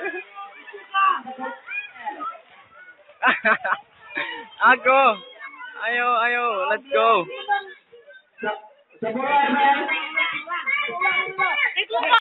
Ako. Ayo, ayo, let's go. Sa, sa buwan,